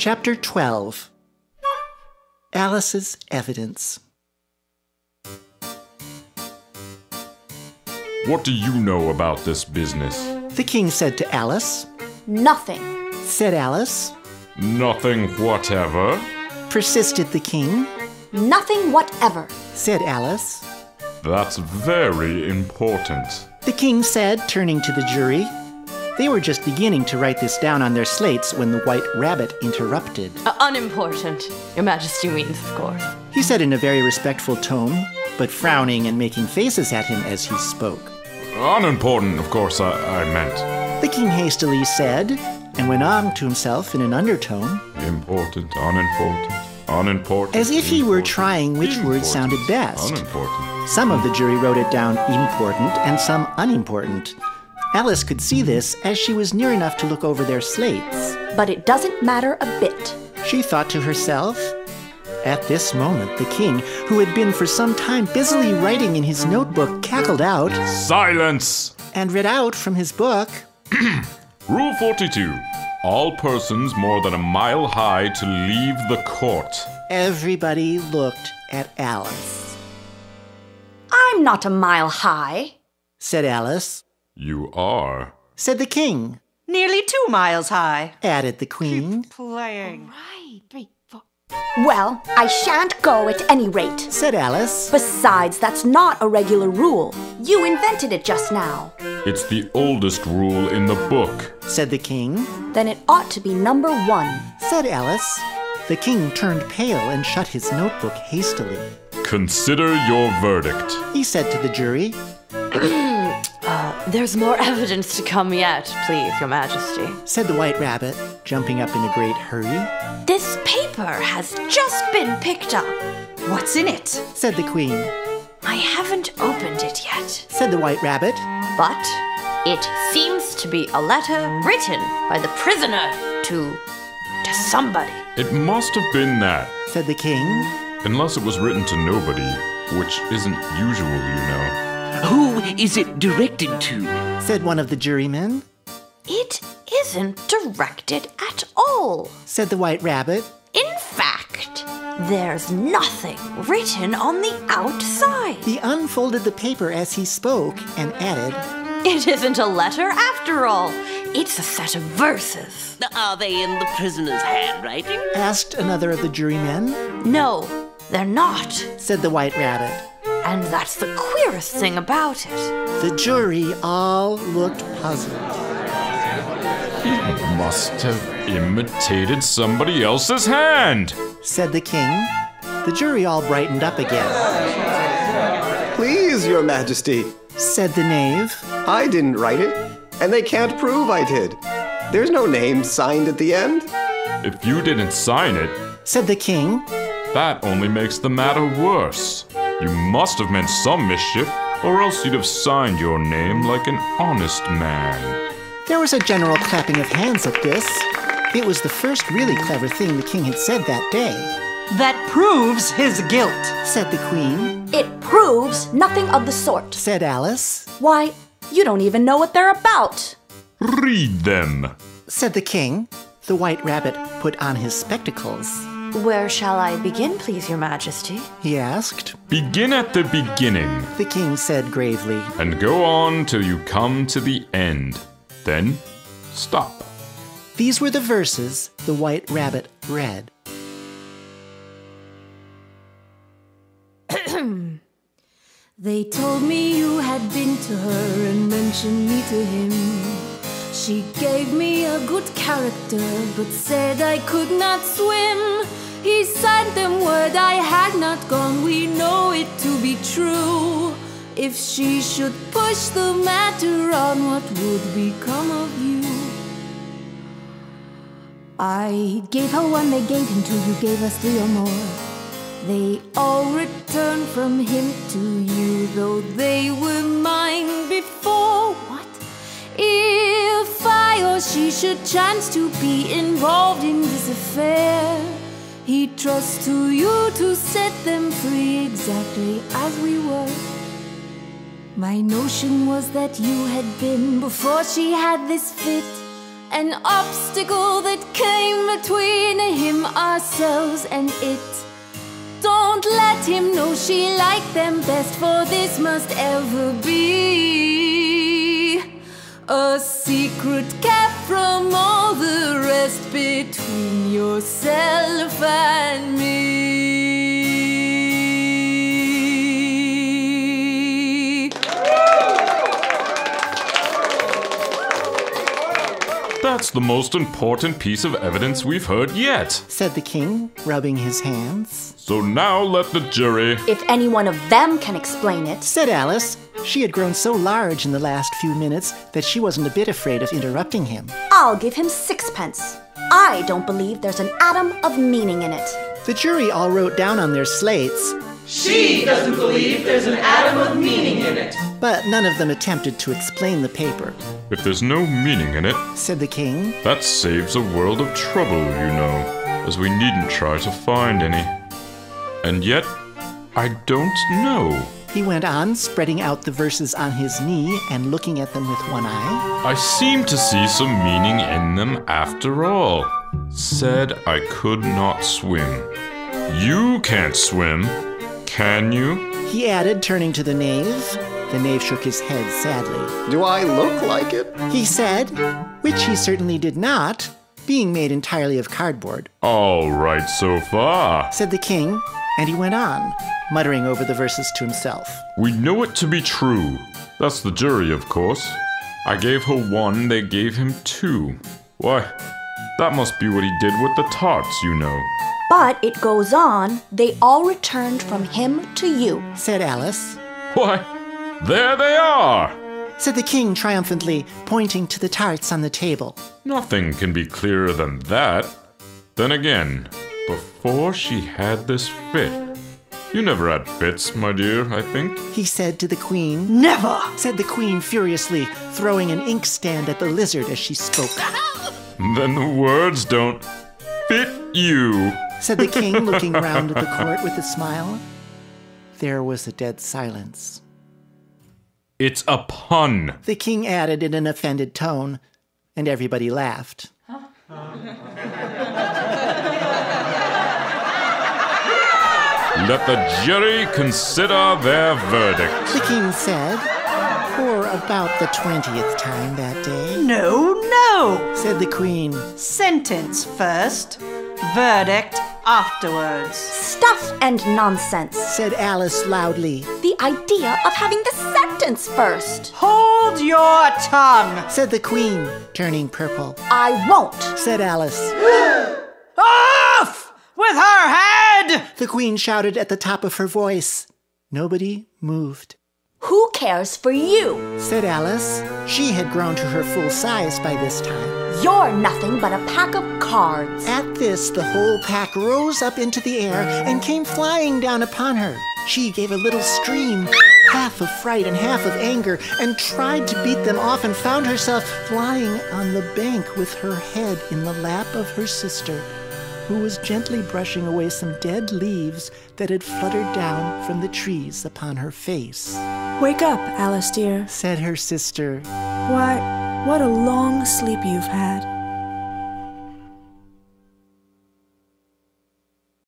Chapter 12 Alice's Evidence. What do you know about this business? The king said to Alice. Nothing. Said Alice. Nothing whatever. Persisted the king. Nothing whatever. Said Alice. That's very important. The king said, turning to the jury. They were just beginning to write this down on their slates when the white rabbit interrupted. Uh, unimportant, Your Majesty means, of course. He said in a very respectful tone, but frowning and making faces at him as he spoke. Unimportant, of course, I, I meant. The king hastily said, and went on to himself in an undertone, Important, unimportant, unimportant. as if he were trying which word sounded best. Unimportant. Some of the jury wrote it down important and some unimportant. Alice could see this as she was near enough to look over their slates. But it doesn't matter a bit. She thought to herself. At this moment, the king, who had been for some time busily writing in his notebook, cackled out Silence! and read out from his book. Rule 42. All persons more than a mile high to leave the court. Everybody looked at Alice. I'm not a mile high. Said Alice. You are. Said the king. Nearly two miles high. Added the queen. Playing. Right, three, four. Well, I shan't go at any rate. Said Alice. Besides, that's not a regular rule. You invented it just now. It's the oldest rule in the book. Said the king. Then it ought to be number one. Said Alice. The king turned pale and shut his notebook hastily. Consider your verdict. He said to the jury. There's more evidence to come yet, please, Your Majesty. Said the white rabbit, jumping up in a great hurry. This paper has just been picked up. What's in it? Said the queen. I haven't opened it yet, Said the white rabbit. but it seems to be a letter written by the prisoner to to somebody. It must have been that. Said the king. Unless it was written to nobody, which isn't usual, you know. Who is it directed to? Said one of the jurymen. It isn't directed at all. Said the white rabbit. In fact, there's nothing written on the outside. He unfolded the paper as he spoke and added, It isn't a letter after all. It's a set of verses. Are they in the prisoner's handwriting? asked another of the jurymen. No, they're not. Said the white rabbit. And that's the queerest thing about it. The jury all looked puzzled. He must have imitated somebody else's hand. Said the king. The jury all brightened up again. Please, Your Majesty, Said the knave. I didn't write it, and they can't prove I did. There's no name signed at the end. If you didn't sign it, Said the king. that only makes the matter worse. You must have meant some mischief, or else you'd have signed your name like an honest man. There was a general clapping of hands at this. It was the first really clever thing the king had said that day. That proves his guilt. Said the queen. It proves nothing of the sort. Said Alice. Why, you don't even know what they're about. Read them. Said the king. The white rabbit put on his spectacles. Where shall I begin, please, Your Majesty? He asked. Begin at the beginning The king said gravely. and go on till you come to the end. Then stop. These were the verses the white rabbit read. They told me you had been to her and mentioned me to him. She gave me a good character, but said I could not swim. He sent them word I had not gone, we know it to be true. If she should push the matter on, what would become of you? I gave her one, they gave him two, you gave us three or more. They all returned from him to you, though they were mine before. What? If I or she should chance to be involved in this affair, he'd trust to you to set them free exactly as we were. My notion was that you had been before she had this fit. an obstacle that came between him, ourselves, and it. Don't let him know she liked them best, for this must ever be a secret kept from all the rest between yourself and me. That's the most important piece of evidence we've heard yet. said the king, rubbing his hands. So now let the jury. If any one of them can explain it, Said Alice. She had grown so large in the last few minutes that she wasn't a bit afraid of interrupting him. I'll give him sixpence. I don't believe there's an atom of meaning in it. The jury all wrote down on their slates, She doesn't believe there's an atom of meaning in it. but none of them attempted to explain the paper. If there's no meaning in it, Said the king. that saves a world of trouble, you know, as we needn't try to find any. And yet, I don't know. He went on, spreading out the verses on his knee and looking at them with one eye. I seem to see some meaning in them after all. Said I could not swim. You can't swim, can you? He added, turning to the knave. The knave shook his head sadly. Do I look like it? He said, which he certainly did not, being made entirely of cardboard, All right so far. said the king, and he went on, muttering over the verses to himself. We know it to be true. That's the jury, of course. I gave her one, they gave him two. Why, that must be what he did with the tarts, you know. But it goes on, they all returned from him to you. Said Alice, Why, there they are! Said the king triumphantly, pointing to the tarts on the table. Nothing can be clearer than that. Then again, before she had this fit. You never had fits, my dear, I think. He said to the queen, Never! said the queen furiously, throwing an inkstand at the lizard as she spoke. Then the words don't fit you. said the king, looking round at the court with a smile. There was a dead silence. It's a pun. The king added in an offended tone, and everybody laughed. Let the jury consider their verdict. The king said, for about the twentieth time that day, No, no! said the queen. Sentence first, verdict afterwards. Stuff and nonsense. said Alice loudly, The idea of having the sentence first. Hold your tongue! said the queen, turning purple, I won't. said Alice. Off with her head! The queen shouted at the top of her voice. Nobody moved, Who cares for you? said Alice. She had grown to her full size by this time. You're nothing but a pack of cards. At this, the whole pack rose up into the air and came flying down upon her. She gave a little scream, half of fright and half of anger, and tried to beat them off and found herself flying on the bank with her head in the lap of her sister, who was gently brushing away some dead leaves that had fluttered down from the trees upon her face. Wake up, Alice dear. Said her sister, Why, what a long sleep you've had.